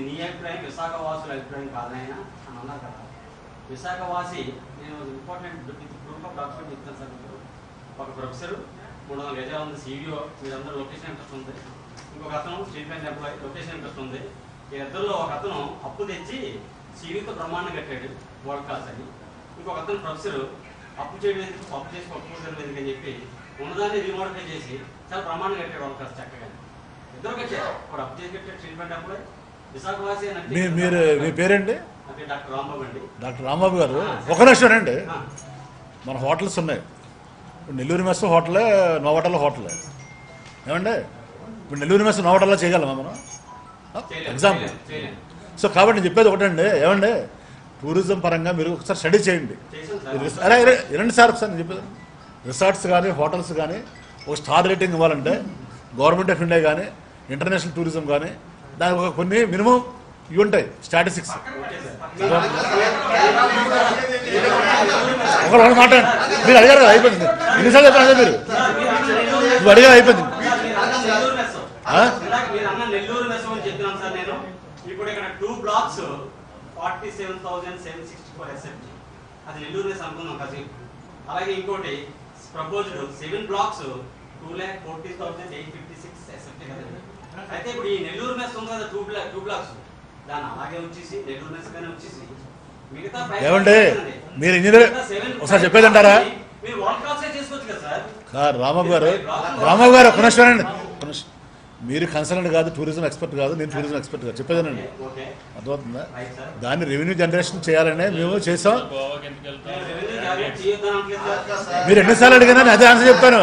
ఇది నీ అభిప్రాయం విశాఖ వాసుల అభిప్రాయం కాదనైనా అని అన్నారు కదా. విశాఖ వాసి నేను ఇంపార్టెంట్ ప్రూఫ్ ఆఫ్ డాక్యుమెంట్ ఇస్తాను సార్ మీకు. ఒక ప్రొఫెసర్ మూడు వందల గజాలు ఉంది సీడీఓ మీరందరూ లొకేషన్ ఇంట్రెస్ట్ ఉంది. ఇంకొక అతను State Bank employee location interest ఉంది. ఈ ఇద్దరిలో ఒక అతను అప్పు తెచ్చి సీడీతో బ్రహ్మాండం కట్టాడు వరల్డ్ క్లాస్ అని. ఇంకొక అతను ప్రొఫెసర్ అప్పు చేయడం ఎందుకు అప్పు చేసి అప్పు చేయడం ఎందుకు అని చెప్పి ఉన్నదాన్ని రీమోడిఫై చేసి చాలా బ్రహ్మాండం కట్టాడు వరల్డ్ క్లాస్ చక్కగా. ఇద్దరు కట్టారు. ఒక అప్పు చేసి కట్టాడు స్టేట్ బ్యాంక్ ఎంప్లాయీ మీ మీరు మీ పేరేంటి? డాక్టర్ రాంబాబు గారు? ఒక నిమిషం అండి. మన హోటల్స్ ఉన్నాయి. ఇప్పుడు నెల్లూరు మెస్ హోటలే నోవటల్ హోటలే. ఏమండి? ఇప్పుడు నెల్లూరు మెస్ నోవటల్లో చేయగలమా మనం? ఎగ్జాంపుల్. సో కాబట్టి నేను చెప్పేది ఒకటండి. ఏమండి? టూరిజం పరంగా మీరు ఒకసారి స్టడీ చేయండి. అరే అరే వినండి సార్ ఒకసారి నేను చెప్పేది. రిసార్ట్స్ కానీ హోటల్స్ కానీ ఒక స్టార్ రేటింగ్ ఇవ్వాలంటే గవర్నమెంట్ ఆఫ్ ఇండియా కానీ ఇంటర్నేషనల్ టూరిజం కానీ దానికి కొన్ని మినిమం ఇవి ఉంటాయి స్టాటిస్టిక్స్ ఓకే ఒకరు ఒకరు మాట మీరు అడిగారు అయిపోయింది. ఎన్నిసార్లు చెప్పారు మీరు? నువ్వు అడిగారు అయిపోయింది. అది నెల్లూరు అలాగే ఇంకోటి proposed seven blocks two lakh forty thousand eight fifty six SFT కదండి. అయితే ఇప్పుడు ఈ నెల్లూరు మెస్ ఉంది కదా టూ బ్లాక్ టూ బ్లాక్స్ దాన్ని అలాగే వచ్చేసి నెల్లూరు మెస్ గానే వచ్చేసి మిగతా? కదండి. మీరు ఇంజనీర్ ఒకసారి చెప్పేది అంటారా? మీరు వరల్డ్ క్లాస్ చేసుకోవచ్చు కదా సార్ సార్ రామబాబు గారు రామబాబు గారు ఒక నిమిషం. మీరు కన్సల్టెంట్ కాదు టూరిజం ఎక్స్పర్ట్ కాదు నేను టూరిజం ఎక్స్పర్ట్ కాదు. చెప్పేదేనండి ఓకే అర్థమవుతుందా? దాన్ని రెవెన్యూ జనరేషన్ చేయాలనే మేము చేసాం. మీరు ఎన్నిసార్లు అడిగినా నేను అదే ఆన్సర్ చెప్తాను.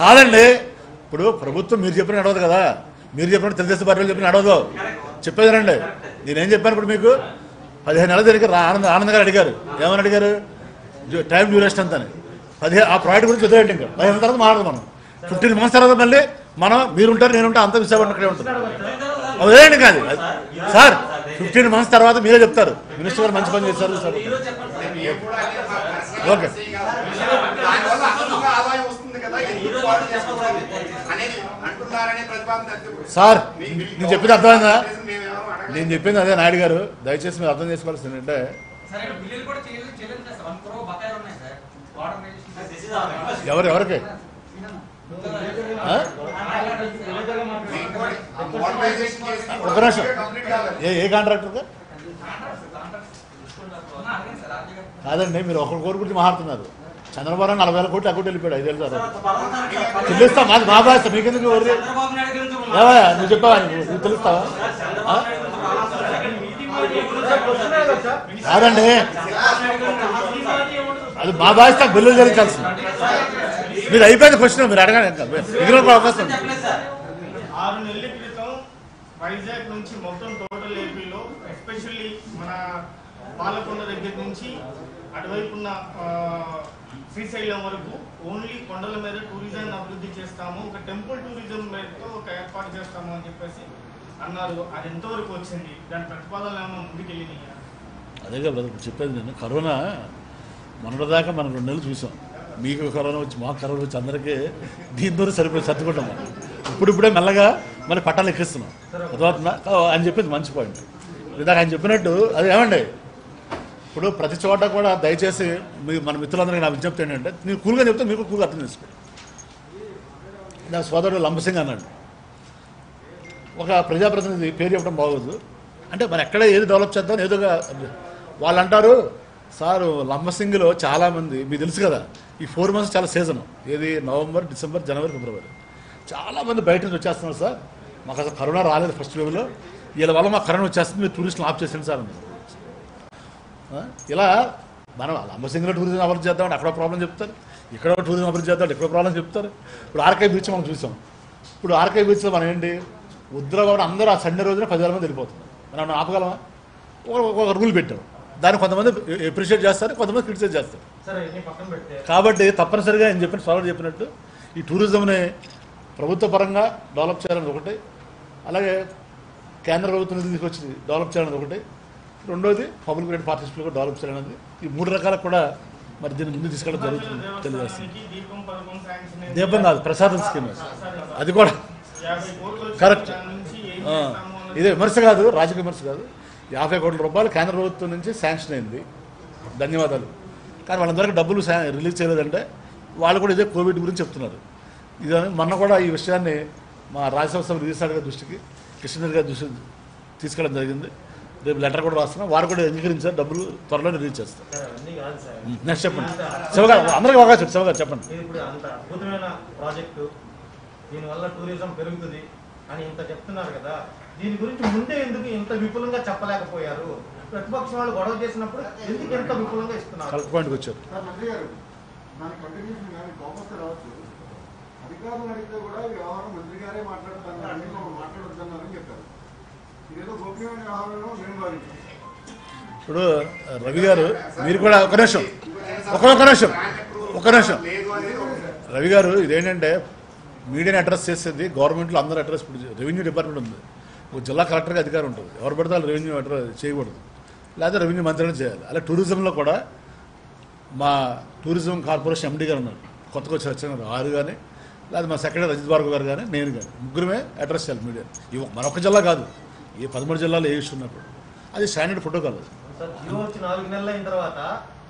కాదండి. ఇప్పుడు ప్రభుత్వం మీరు చెప్పిన నడవదు కదా. మీరు చెప్పినట్టు తెలుగుదేశం పార్టీ చెప్పిన నడవదు. చెప్పేదానండి నేనేం చెప్పాను ఇప్పుడు మీకు? పదిహేను నెలల దగ్గర ఆనంద ఆనంద్ గారు అడిగారు. ఏమని అడిగారు? టైం డ్యూరేషన్ అంతా పదిహేను ఆ ప్రాజెక్ట్ గురించి వదిలేయండి ఇంకా. పదిహేను తర్వాత మాట్లాడదు మనం. ఫిఫ్టీన్ మంత్స్ తర్వాత మళ్ళీ మనం మీరు ఉంటారు నేను ఉంటా అంత విశాఖపట్నం అక్కడే ఉంటుంది వదిలేయండి కాదు సార్ ఫిఫ్టీన్ మంత్స్ తర్వాత మీరే చెప్తారు. మినిస్టర్ గారు మంచి పని చేశారు సార్. ఓకే. సార్ నేను చెప్పింది అర్థమైందా. నేను చెప్పింది అదే నాయుడు గారు దయచేసి మీరు అర్థం చేసుకోవాల్సింది request. ఎవరు ఎవరికి ఒక నిమిషం. ఏ ఏ కాంట్రాక్టర్ అడిగాను సార్ ఆర్జీ గారు కాదండి మీరు ఒకరి కోరి గురించి మాట్లాడుతున్నారు. చంద్రబాబు నలభై వేల కోట్లు అకౌంట్ వెళ్ళిపోయాడు ఐదేళ్ళ సార్, సార్. చెల్లిస్తా మాది మా బాధ్యత మీకెందుకు ఎవరు ఏమయ్యా నువ్వు చెప్పావా నువ్వు తెలుస్తావా? కాదండి. అది మా బాధ్యత బిల్లులు చెల్లించాల్సింది. మీరు అయిపోయింది క్వశ్చన్ మీరు అడగండి ఇంకా. మిగిలిన అవకాశం ఆరు నెలల క్రితం వైజాగ్ నుంచి మొత్తం టోటల్ ఏపీలో ఎస్పెషల్లీ మన పాలకొండ దగ్గర నుంచి అటువైపు ఉన్న శ్రీశైలం వరకు ఓన్లీ కొండల మీద టూరిజాన్ని అభివృద్ధి చేస్తాము ఒక టెంపుల్ టూరిజం మీదతో ఒక ఏర్పాటు చేస్తాము అని చెప్పేసి అన్నారు. అది ఎంతవరకు వచ్చింది? దాని ప్రతిపాదనలు ఏమైనా ముందుకెళ్ళినాయా? అదే కదా చెప్పేది నేను. కరోనా మొన్నటిదాకా మనం రెండు నెలలు చూసాం. మీకు కరోనా వచ్చి మాకు కరోనా వచ్చి అందరికీ దీంతో సరిపోయి సర్దుకుంటాం మనం ఇప్పుడు ఇప్పుడే మెల్లగా మళ్ళీ పట్టాలు ఎక్కిస్తున్నాం. కా- ఆయన చెప్పింది మంచి పాయింట్ ఇందాక ఆయన చెప్పినట్టు అది ఏమండి? ఇప్పుడు ప్రతి చోట కూడా దయచేసి మీ మన మిత్రులందరికీ నా విజ్ఞప్తి ఏంటంటే నేను కూల్గా చెప్తే మీకు కూల్గా అర్థం చేసుకోండి నా సోదరుడు లంబసింగ్ అన్నాడు. ఒక ప్రజాప్రతినిధి పేరు చెప్పడం బాగోదు. అంటే మరి ఎక్కడ ఏది డెవలప్ చేద్దాం ఏదోగా వాళ్ళు అంటారు సారు లంబసింగిలో చాలామంది మీకు తెలుసు కదా ఈ ఫోర్ మంత్స్ చాలా సీజన్. ఏది నవంబర్ డిసెంబర్ జనవరి ఫిబ్రవరి. చాలామంది బయట నుంచి వచ్చేస్తున్నారు సార్. మాకు అసలు కరోనా రాలేదు ఫస్ట్ వేవ్లో వీళ్ళ వల్ల మా కరోనా వచ్చేస్తుంది మీరు టూరిస్టులు ఆఫ్ చేసింది సార్ అన్నారు. ఇలా మనం లంబసింగిలో టూరిజం అభివృద్ధి చేద్దామంటే అక్కడ ప్రాబ్లం చెప్తారు. ఇక్కడ టూరిజం అభివృద్ధి చేద్దాం ఇక్కడ ప్రాబ్లం చెప్తారు. ఇప్పుడు ఆర్కే బీచ్ మనం చూసాం. ఇప్పుడు ఆర్కే బీచ్లో మనం ఏంటి? ఉద్రవాడు అందరూ ఆ సండే రోజున పదివేల మంది వెళ్ళిపోతున్నారు మనం ఆపగలమా? ఒక- రూల్ పెట్టాం దాన్ని కొంతమంది అప్రిషియేట్ చేస్తారు కొంతమంది క్రిటిసైజ్ చేస్తారు. కాబట్టి తప్పనిసరిగా ఆయన చెప్పిన సోదరు చెప్పినట్టు ఈ టూరిజంని ప్రభుత్వ పరంగా డెవలప్ చేయాలని ఒకటి. అలాగే కేంద్ర ప్రభుత్వం నిధులు తీసుకొచ్చి డెవలప్ చేయాలని ఒకటి. రెండోది పబ్లిక్ ప్రైవేట్ పార్ట్నర్షిప్లో కూడా డెవలప్ చేయాలన్నది. ఈ మూడు రకాలకు కూడా మరి దీన్ని ముందు తీసుకెళ్ళడం జరుగుతుంది తెలియజేస్తుంది. దీపం కాదు ప్రసాదం స్కీమ్. అది. కూడా కరెక్ట్. ఇదే విమర్శ కాదు రాజకీయ విమర్శ కాదు. యాభై కోట్ల రూపాయలు కేంద్ర ప్రభుత్వం నుంచి శాంక్షన్ అయింది. ధన్యవాదాలు. కానీ వాళ్ళందరికీ డబ్బులు రిలీజ్ చేయలేదంటే వాళ్ళు కూడా ఇదే కోవిడ్ గురించి చెప్తున్నారు. ఇది మొన్న కూడా ఈ విషయాన్ని మా రాజ్యసభ సభ రిలీజ్ గారి దృష్టికి కృష్ణరెడ్డి గారి దృష్టికి తీసుకెళ్ళడం జరిగింది. రేపు లెటర్ కూడా రాస్తున్నాం. వారు కూడా అంగీకరించారు. డబ్బులు త్వరలో రిలీజ్ సార్ నెక్స్ట్ చెప్పండి. శివగారు అందరికీ అవకాశం శివగారు చెప్పండి. ఇది ఇప్పుడు అంత అద్భుతమైన ప్రాజెక్టు దీనివల్ల టూరిజం పెరుగుతుంది అని ఇంత చెప్తున్నారు కదా. దీని గురించి ముందే ఎందుకు ఇంత విపులంగా చెప్పలేకపోయారు? ప్రతిపక్షం వాళ్ళు గొడవ చేసినప్పుడు ఎందుకు ఇంత విపులంగా ఇస్తున్నారు? కరెక్ట్ పాయింట్కి వచ్చారు. సార్ మంత్రి గారు దాని కంటిన్యూషన్ కానీ కోపస్తే రావచ్చు. అధికారులు అడిగితే కూడా ఈ వ్యవహారం మంత్రి గారే మాట్లాడుతాను అన్ని మాట్లాడుతున్నారని చెప్పారు. ఇప్పుడు రవి గారు మీరు కూడా ఒక నిమిషం ఒక ఒక నిమిషం ఒక నిమిషం. రవి గారు ఇదేంటంటే మీడియాని అడ్రస్ చేసేది గవర్నమెంట్లో అందరూ అడ్రస్ ఇప్పుడు రెవెన్యూ డిపార్ట్మెంట్ ఉంది. ఒక జిల్లా కలెక్టర్కి అధికారం ఉంటుంది. ఎవరు పడితే వాళ్ళు రెవెన్యూ అడ్రస్ చేయకూడదు. లేకపోతే రెవెన్యూ మంత్రిని చేయాలి. అలా టూరిజంలో కూడా మా టూరిజం కార్పొరేషన్ ఎండీ గారు ఉన్నారు. కొత్తగా వచ్చి వచ్చిన ఆరు కానీ లేదా మా సెక్రటరీ రజిత్ భార్గవ్ గారు కానీ నేను కానీ ముగ్గురమే అడ్రస్ చేయాలి మీడియా ఇవి మరొక జిల్లా కాదు. ఈ పదమూడు జిల్లాలో ఏ ఇష్యూ ఉన్నప్పుడు. అది స్టాండర్డ్ ప్రోటోకాల్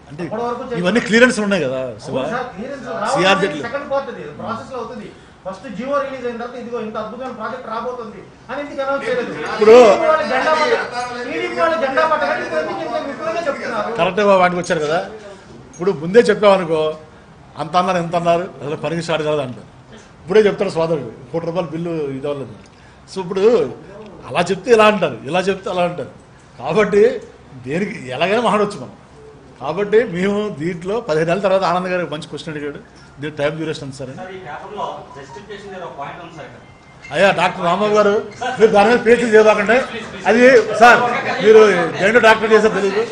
అంటే ఇవన్నీ క్లియరెన్స్ ఉన్నాయి కదా అవుతుంది. ఫస్ట్ జియో రిలీజ్ అయిన తర్వాత ఇదిగో ఇంత అద్భుతమైన ప్రాజెక్ట్ రాబోతుంది అని ఎందుకు అనౌన్స్ చేయలేదు? ఇప్పుడు- జెండా కరెక్ట్గా వాటికి వచ్చారు కదా. ఇప్పుడు ముందే చెప్పామనుకో అంత అన్నారు ఎంత అన్నారు అసలు పనికి స్టార్ట్ కాదు అంటారు. ఇప్పుడే చెప్తారు సోదరుడు కోటి రూపాయల బిల్లు ఇది అవ్వలేదు సో ఇప్పుడు అలా చెప్తే ఇలా అంటారు ఇలా చెప్తే అలా అంటారు. కాబట్టి దేనికి ఎలాగైనా మాట్లాడవచ్చు మనం. కాబట్టి మేము దీంట్లో పదిహేను నెలల తర్వాత ఆనంద్ గారికి మంచి క్వశ్చన్ అడిగాడు. దీని టైం డ్యూరేషన్ సార్ అయ్యా డాక్టర్ రాంబాబు గారు మీరు దాని మీద పేచీ చేయబాకండి అది సార్ మీరు ఏంటో డాక్టర్ చేసారు తెలియదు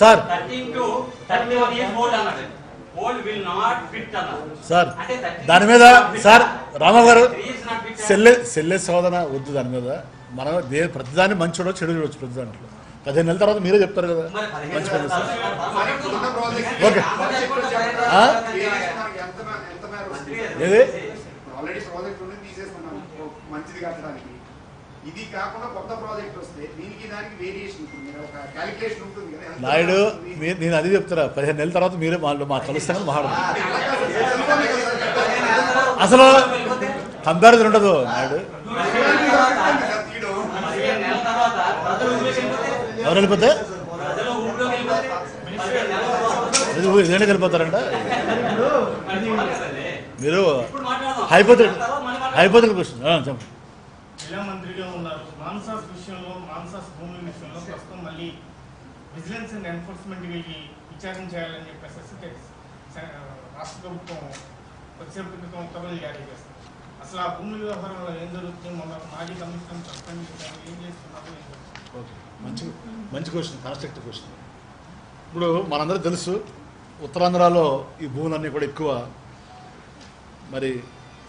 sir sir thirteen to thirty one years old అన్నది ఓల్డ్ విల్ నాట్ ఫిట్ అన్నారు సార్ అంటే 30 దాని మీద సార్ రామారావు గారు Three is not fit. సెల్లె సెల్లె శోధన వద్దు దాని మీద. మనం దే ప్రతిదాన్ని మంచోడో చెడు చూడొచ్చు ప్రతి దాంట్లో. పదిహేను నెలల తర్వాత మీరే చెప్తారు కదా. మంచి పని. ఓకే. ఏది? ఇది కాకుండా కొత్త ప్రాజెక్ట్ వస్తే దీనికి దానికి వేరియేషన్ ఉంటుంది. ఒక క్యాలిక్యులేషన్ ఉంటుంది కదా. నాయుడు నేను అది చెప్తారా పదిహేను నెలల తర్వాత మీరే మా మా కలుస్తాను మాట్లాడదు. అసలు కంపారిజన్ ఉండదు నాయుడు. ఎవరు వెళ్ళిపోతే? ఇదేంటి వెళ్ళిపోతారంట? మరి మాట్లాడదాం. Hypothetical question. చెప్పండి. జిల్లా మంత్రిగా ఉన్నారు. మాన్సాస్ విషయంలో మాన్సాస్ భూముల విషయంలో ప్రస్తుతం మళ్ళీ విజిలెన్స్ అండ్ ఎన్ఫోర్స్మెంట్ వెళ్ళి విచారణ చేయాలని చెప్పేసి రాష్ట్ర ప్రభుత్వం వచ్చేప్పటి క్రితం ఉత్తర్వులు జారీ చేస్తారు అసలు ఆ భూముల వ్యవహారంలో ఏం జరుగుతుంది? మొన్న మాజీ కమిషన్ సస్పెండ్ చేశారు ఏం చేస్తున్నారు? ఏం ఓకే. మంచి మంచి క్వశ్చన్ కన్స్ట్రక్టివ్ క్వశ్చన్. ఇప్పుడు మనందరూ తెలుసు ఉత్తరాంధ్రలో ఈ భూములన్నీ కూడా ఎక్కువ మరి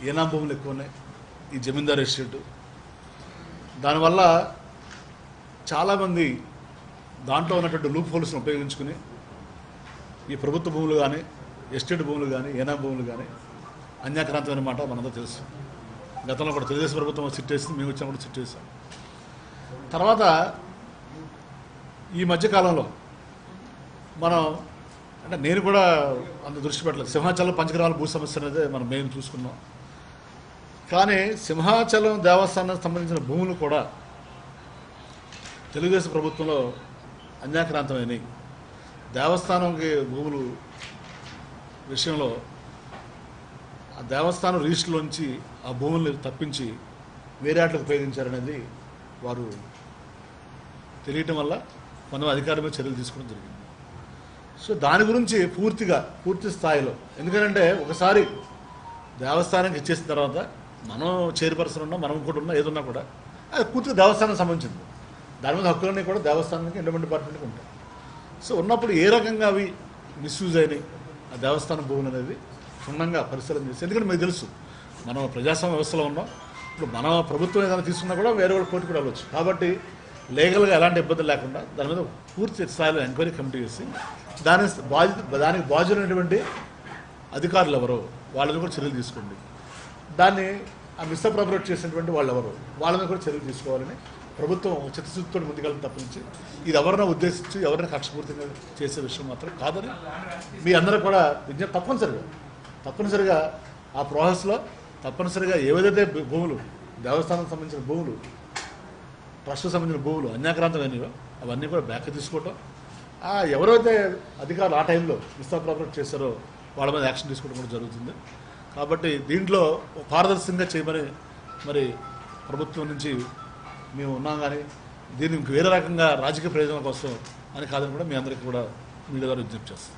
ఏనా భూములు ఎక్కువ ఉన్నాయి? ఈ జమీందార్ ఎస్టేటు దానివల్ల చాలామంది దాంట్లో ఉన్నటువంటి లూప్ హోల్స్ను ఉపయోగించుకుని ఈ ప్రభుత్వ భూములు కానీ ఎస్టేట్ భూములు కానీ ఏనా భూములు కానీ అన్యాక్రాంతమైన మాట మనందరూ తెలుసు. గతంలో కూడా తెలుగుదేశం ప్రభుత్వం సిట్ మేము వచ్చినప్పుడు సిట్ తర్వాత ఈ మధ్యకాలంలో మనం అంటే నేను కూడా అంత దృష్టి పెట్టలేదు. సింహాచలం పంచగ్రామాల భూ సమస్య అనేది మనం మేము చూసుకున్నాం. కానీ సింహాచలం దేవస్థానానికి సంబంధించిన భూములు కూడా తెలుగుదేశం ప్రభుత్వంలో అన్యాక్రాంతమైనవి. దేవస్థానంకి భూములు విషయంలో ఆ దేవస్థానం రిజిస్టర్లోంచి ఆ భూముల్ని తప్పించి వేరే ఆటలకు ఉపయోగించారనేది వారు తెలియటం వల్ల మనం అధికారమే చర్యలు తీసుకోవడం జరిగింది. సో దాని గురించి పూర్తిగా పూర్తి స్థాయిలో ఎందుకంటే ఒకసారి దేవస్థానానికి ఇచ్చేసిన తర్వాత మనం చైర్పర్సన్ ఉన్నా మనం కూడా ఉన్నా ఏదున్నా కూడా. అది పూర్తిగా దేవస్థానం సంబంధించింది. దాని మీద హక్కులన్నీ కూడా దేవస్థానానికి ఎండమెంట్ డిపార్ట్మెంట్కి ఉంటాయి. సో ఉన్నప్పుడు ఏ రకంగా అవి మిస్యూజ్ అయినాయి? ఆ దేవస్థానం భూములు అనేది క్షుణ్ణంగా పరిశీలన చేసి ఎందుకంటే మీకు తెలుసు మనం ప్రజాస్వామ్య వ్యవస్థలో ఉన్నాం. ఇప్పుడు మన ప్రభుత్వం ఏదైనా తీసుకున్నా కూడా వేరే వాళ్ళ కోర్టు కూడా వెళ్ళవచ్చు కాబట్టి లీగల్గా ఎలాంటి ఇబ్బంది లేకుండా దాని మీద పూర్తి స్థాయిలో ఎంక్వైరీ కమిటీ చేసి దాని బాధ్యత దానికి బాధ్యులైనటువంటి అధికారులు ఎవరో వాళ్ళని కూడా చర్యలు తీసుకోండి. దాన్ని ఆ మిస్అప్రాపరేట్ చేసినటువంటి వాళ్ళు ఎవరు వాళ్ళని కూడా చర్యలు తీసుకోవాలని ప్రభుత్వం చిత్తశుద్ధితో ముందుకెళ్ళడం తప్పించి ఇది ఎవరినో ఉద్దేశించి ఎవరిని కక్షపూర్తిగా చేసే విషయం మాత్రం కాదని మీ అందరూ కూడా విజ్ఞప్తి తప్పనిసరిగా తప్పనిసరిగా ఆ ప్రాసెస్లో తప్పనిసరిగా ఏవైతే భూములు దేవస్థానం సంబంధించిన భూములు ట్రస్ట్కు సంబంధించిన భూములు అన్యాక్రాంతమైనవో అవన్నీ కూడా బ్యాక్ తీసుకోవటం ఎవరైతే అధికారులు ఆ టైంలో మిస్అప్రాపరేట్ చేశారో వాళ్ళ మీద యాక్షన్ తీసుకోవడం కూడా జరుగుతుంది. కాబట్టి దీంట్లో పారదర్శకంగా చేయమని మరి ప్రభుత్వం నుంచి మేము ఉన్నాం కానీ దీన్ని వేరే రకంగా రాజకీయ ప్రయోజనాల కోసం అని కాదని కూడా మీ అందరికీ కూడా మీడియా ద్వారా విజ్ఞప్తి చేస్తాం.